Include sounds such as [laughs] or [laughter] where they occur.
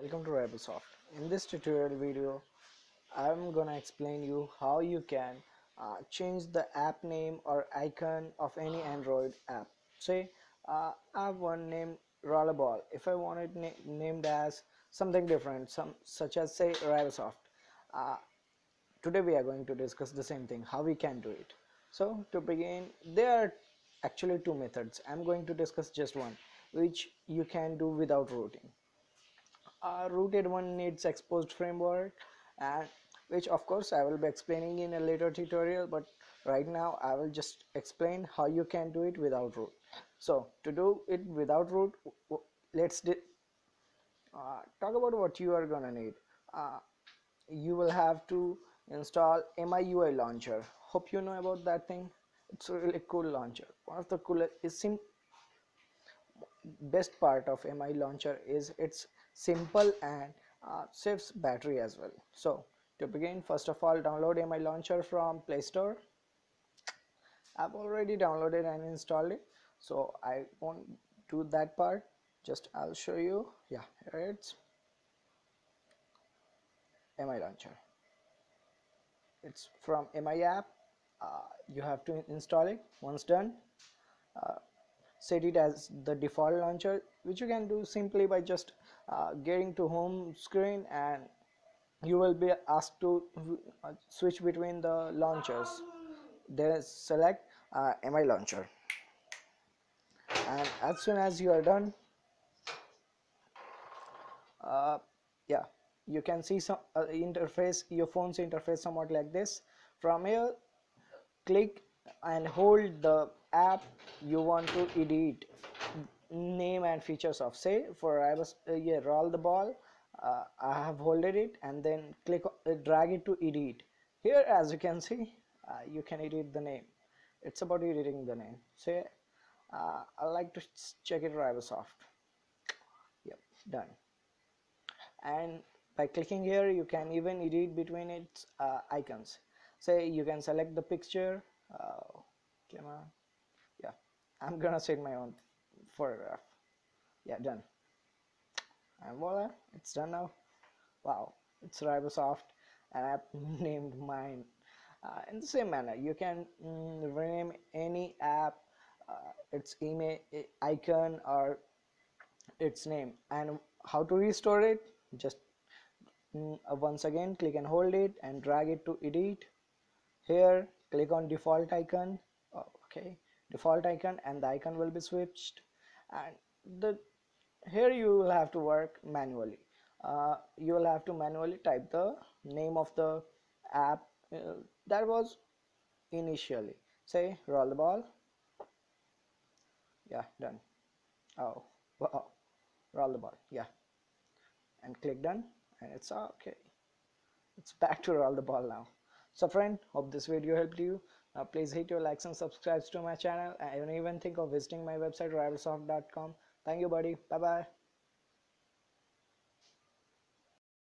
Welcome to RyberSoft. In this tutorial video, I'm gonna explain you how you can uh, change the app name or icon of any Android app. Say uh, I have one named Rollerball. If I want it na named as something different, some such as say RyberSoft. Uh, today we are going to discuss the same thing, how we can do it. So to begin, there are actually two methods. I'm going to discuss just one, which you can do without rooting uh, rooted one needs Xposed framework and which of course I will be explaining in a later tutorial but right now I will just explain how you can do it without root. So to do it without root let's uh, talk about what you are gonna need. Uh, you will have to install MIUI launcher. Hope you know about that thing. It's a really cool launcher. One of the coolest is sim best part of MI launcher is its simple and uh, saves battery as well. So to begin first of all download mi launcher from play store. I've already downloaded and installed it so i won't do that part. Just i'll show you. Yeah here it's mi launcher. It's from mi app. Uh, you have to install it. Once done uh, set it as the default launcher which you can do simply by just uh, getting to home screen and you will be asked to uh, switch between the launchers. Then select uh, mi launcher. And as soon as you are done uh, yeah you can see some uh, interface your phone's interface somewhat like this. From here click and hold the app you want to edit name and features of say for I was uh, yeah roll the ball uh, I have holded it and then click uh, drag it to edit. Here as you can see uh, you can edit the name. It's about editing the name. Say uh, I like to check it RyberSoft yep done. And by clicking here you can even edit between its uh, icons. Say you can select the picture camera. Yeah I'm gonna set my own photograph. Yeah done. And voila it's done now. Wow it's RyberSoft and I've [laughs] named mine. Uh, in the same manner you can mm, rename any app uh, its email icon or its name. And how to restore it? Just mm, uh, once again click and hold it and drag it to edit. Here click on default icon. Oh, okay. Default icon and the icon will be switched and the here you will have to work manually. Uh, you will have to manually type the name of the app. Uh, that was initially. Say roll the ball. Yeah done. Oh wow. Roll the ball. Yeah. And click done. And it's okay. It's back to roll the ball now. So friend hope this video helped you uh, please hit your likes and subscribes to my channel. And even think of visiting my website rybersoft.com. thank you buddy. Bye bye